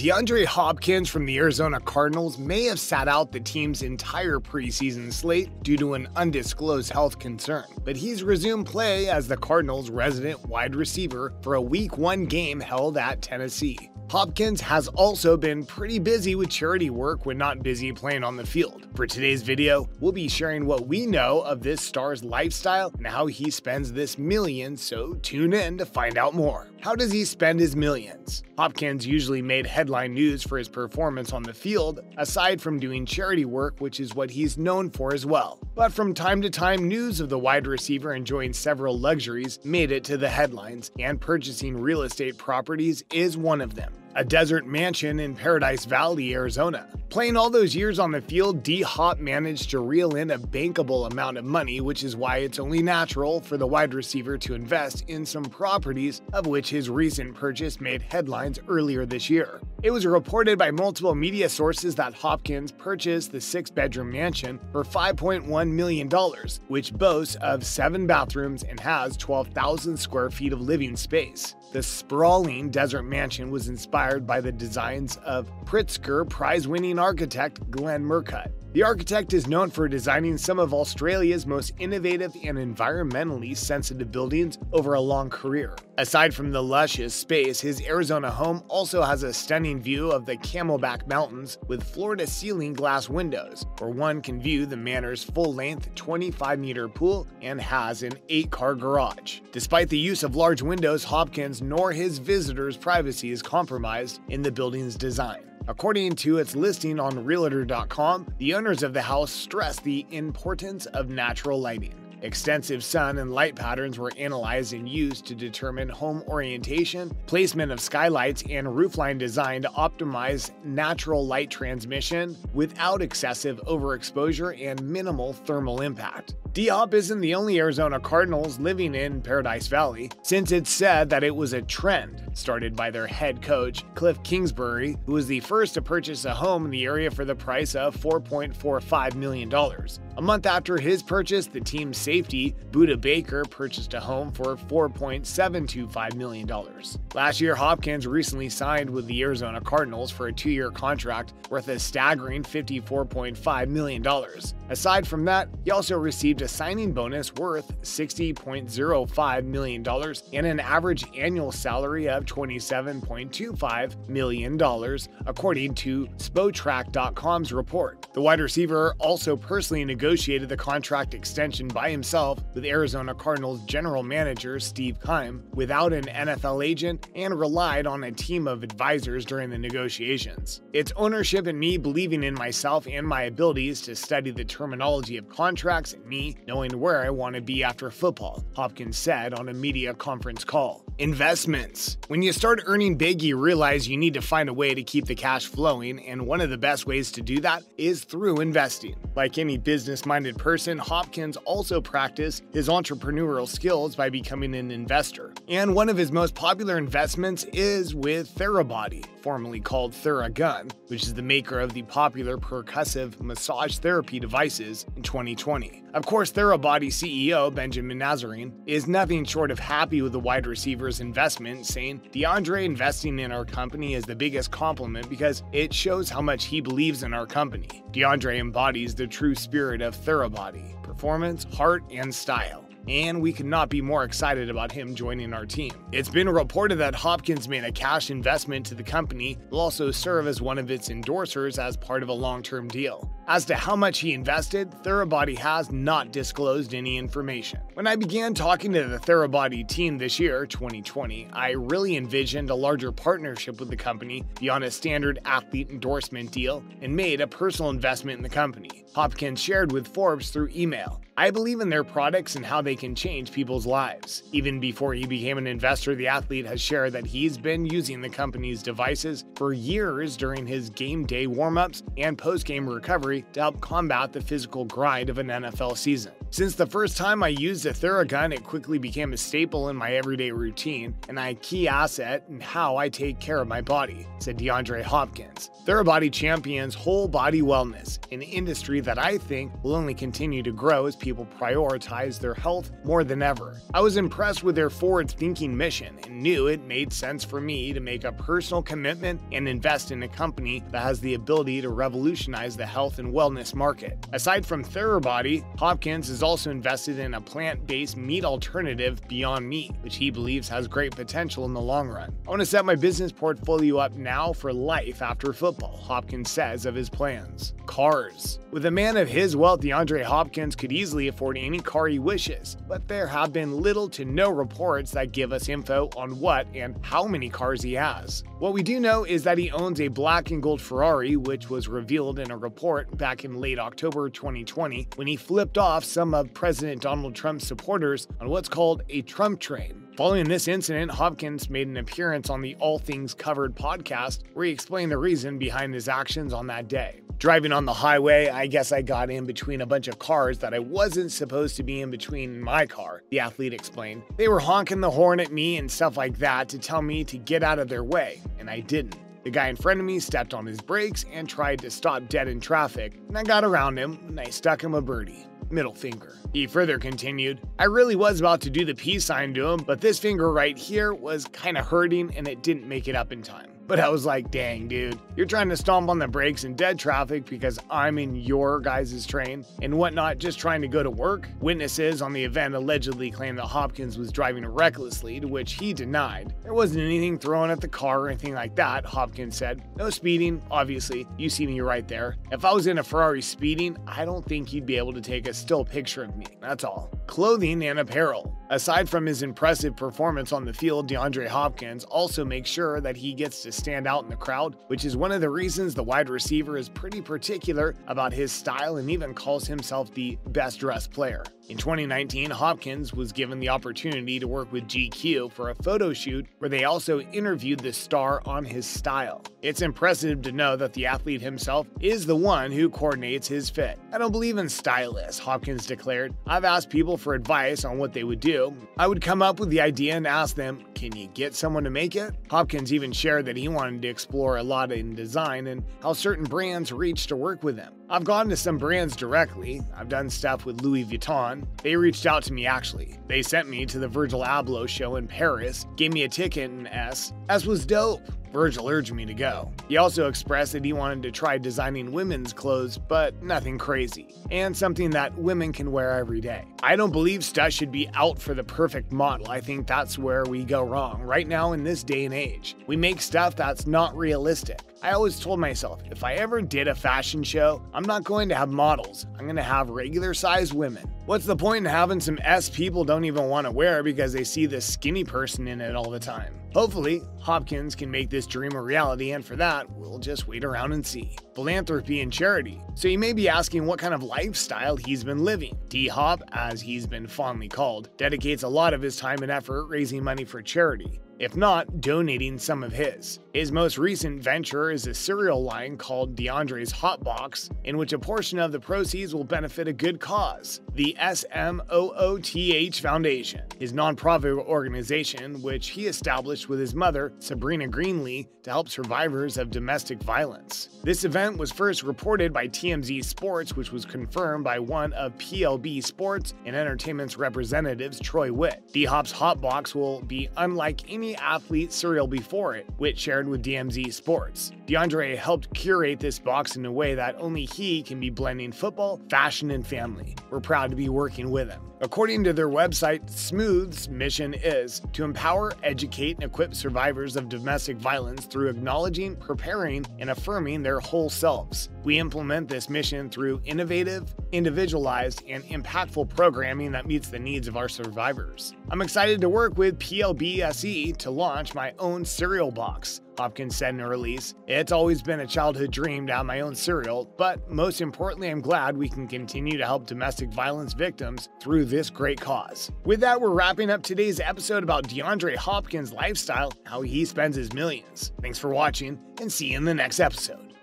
DeAndre Hopkins from the Arizona Cardinals may have sat out the team's entire preseason slate due to an undisclosed health concern, but he's resumed play as the Cardinals' resident wide receiver for a Week 1 game held at Tennessee. Hopkins has also been pretty busy with charity work when not busy playing on the field. For today's video, we'll be sharing what we know of this star's lifestyle and how he spends this million, so tune in to find out more. How does he spend his millions? Hopkins usually made headline news for his performance on the field, aside from doing charity work, which is what he's known for as well. But from time to time, news of the wide receiver enjoying several luxuries made it to the headlines, and purchasing real estate properties is one of them a desert mansion in Paradise Valley, Arizona. Playing all those years on the field, D Hop managed to reel in a bankable amount of money, which is why it's only natural for the wide receiver to invest in some properties, of which his recent purchase made headlines earlier this year. It was reported by multiple media sources that Hopkins purchased the six bedroom mansion for $5.1 million, which boasts of seven bathrooms and has 12,000 square feet of living space. The sprawling desert mansion was inspired by the designs of Pritzker prize winning architect Glenn Murcutt. The architect is known for designing some of Australia's most innovative and environmentally sensitive buildings over a long career. Aside from the luscious space, his Arizona home also has a stunning view of the Camelback Mountains with floor to ceiling glass windows, where one can view the manor's full length 25 meter pool and has an 8 car garage. Despite the use of large windows, Hopkins nor his visitors' privacy is compromised in the building's design. According to its listing on Realtor.com, the owners of the house stress the importance of natural lighting. Extensive sun and light patterns were analyzed and used to determine home orientation, placement of skylights, and roofline design to optimize natural light transmission without excessive overexposure and minimal thermal impact. D Hop isn't the only Arizona Cardinals living in Paradise Valley, since it's said that it was a trend started by their head coach, Kliff Kingsbury, who was the first to purchase a home in the area for the price of $4.45 million. A month after his purchase, the team's safety, Budda Baker, purchased a home for $4.725 million. Last year, Hopkins recently signed with the Arizona Cardinals for a two year contract worth a staggering $54.5 million. Aside from that, he also received a signing bonus worth $60.05 million and an average annual salary of $27.25 million, according to Spotrac.com's report. The wide receiver also personally negotiated the contract extension by himself with Arizona Cardinals general manager Steve Keim without an NFL agent and relied on a team of advisors during the negotiations. It's ownership and me believing in myself and my abilities to study the terminology of contracts and me knowing where I want to be after football, Hopkins said on a media conference call. Investments. When you start earning big, you realize you need to find a way to keep the cash flowing, and one of the best ways to do that is through investing. Like any business minded person, Hopkins also practiced his entrepreneurial skills by becoming an investor. And one of his most popular investments is with Therabody, formerly called Theragun, which is the maker of the popular percussive massage therapy devices in 2020. Of course, Therabody CEO Benjamin Nazarian is nothing short of happy with the wide receiver's investment, saying, DeAndre investing in our company is the biggest compliment because it shows how much he believes in our company. DeAndre embodies the true spirit of Therabody performance, heart, and style and we could not be more excited about him joining our team. It's been reported that Hopkins made a cash investment to the company, will also serve as one of its endorsers as part of a long term deal. As to how much he invested, Therabody has not disclosed any information. When I began talking to the Therabody team this year, 2020, I really envisioned a larger partnership with the company beyond a standard athlete endorsement deal and made a personal investment in the company. Hopkins shared with Forbes through email. I believe in their products and how they can change people's lives. Even before he became an investor, the athlete has shared that he's been using the company's devices for years during his game day warm ups and post game recovery to help combat the physical grind of an NFL season. Since the first time I used a Theragun, it quickly became a staple in my everyday routine and a key asset in how I take care of my body, said DeAndre Hopkins. Therabody champions whole body wellness, an industry that I think will only continue to grow as people prioritize their health more than ever. I was impressed with their forward thinking mission and knew it made sense for me to make a personal commitment and invest in a company that has the ability to revolutionize the health and wellness market. Aside from Therabody, Hopkins is also invested in a plant based meat alternative, Beyond Meat, which he believes has great potential in the long run. I want to set my business portfolio up now for life after football, Hopkins says of his plans. Cars. With a man of his wealth, DeAndre Hopkins could easily afford any car he wishes, but there have been little to no reports that give us info on what and how many cars he has. What we do know is that he owns a black and gold Ferrari, which was revealed in a report back in late October 2020 when he flipped off some of President Donald Trump's supporters on what's called a Trump train. Following this incident, Hopkins made an appearance on the All Things Covered podcast where he explained the reason behind his actions on that day. Driving on the highway, I guess I got in between a bunch of cars that I wasn't supposed to be in between my car, the athlete explained. They were honking the horn at me and stuff like that to tell me to get out of their way, and I didn't. The guy in front of me stepped on his brakes and tried to stop dead in traffic, and I got around him and I stuck him a birdie middle finger. He further continued, I really was about to do the peace sign to him, but this finger right here was kinda hurting and it didn't make it up in time. But I was like, dang, dude, you're trying to stomp on the brakes in dead traffic because I'm in your guys' train and whatnot, just trying to go to work. Witnesses on the event allegedly claimed that Hopkins was driving recklessly, to which he denied. There wasn't anything thrown at the car or anything like that, Hopkins said. No speeding, obviously. You see me right there. If I was in a Ferrari speeding, I don't think you'd be able to take a still picture of me. That's all. Clothing and apparel. Aside from his impressive performance on the field, DeAndre Hopkins also makes sure that he gets to stand out in the crowd, which is one of the reasons the wide receiver is pretty particular about his style and even calls himself the best dressed player. In 2019, Hopkins was given the opportunity to work with GQ for a photo shoot where they also interviewed the star on his style. It's impressive to know that the athlete himself is the one who coordinates his fit. I don't believe in stylists, Hopkins declared. I've asked people for advice on what they would do. I would come up with the idea and ask them, can you get someone to make it? Hopkins even shared that he wanted to explore a lot in design and how certain brands reach to work with him. I've gone to some brands directly. I've done stuff with Louis Vuitton. They reached out to me actually. They sent me to the Virgil Abloh show in Paris, gave me a ticket and S. S was dope. Virgil urged me to go. He also expressed that he wanted to try designing women's clothes, but nothing crazy, and something that women can wear every day. I don't believe stuff should be out for the perfect model. I think that's where we go wrong right now in this day and age. We make stuff that's not realistic. I always told myself if I ever did a fashion show, I'm not going to have models. I'm going to have regular sized women. What's the point in having some S people don't even want to wear because they see this skinny person in it all the time? Hopefully, Hopkins can make this dream a reality, and for that, we'll just wait around and see. Philanthropy and charity. So you may be asking what kind of lifestyle he's been living. D Hop, as he's been fondly called, dedicates a lot of his time and effort raising money for charity if not donating some of his. His most recent venture is a cereal line called DeAndre's Hot Box, in which a portion of the proceeds will benefit a good cause, the SMOOTH Foundation, his nonprofit organization, which he established with his mother, Sabrina Greenlee, to help survivors of domestic violence. This event was first reported by TMZ Sports, which was confirmed by one of PLB Sports and Entertainment's representatives, Troy Witt. D Hop's Hot Box will be unlike any athlete cereal before it, which shared with TMZ Sports. DeAndre helped curate this box in a way that only he can be blending football, fashion, and family. We're proud to be working with him. According to their website, Smooth's mission is to empower, educate, and equip survivors of domestic violence through acknowledging, preparing, and affirming their whole selves. We implement this mission through innovative, individualized, and impactful programming that meets the needs of our survivors. I'm excited to work with PLBSE to launch my own cereal box. Hopkins said in a release. It's always been a childhood dream to have my own cereal, but most importantly, I'm glad we can continue to help domestic violence victims through this great cause. With that, we're wrapping up today's episode about DeAndre Hopkins' lifestyle, how he spends his millions. Thanks for watching, and see you in the next episode.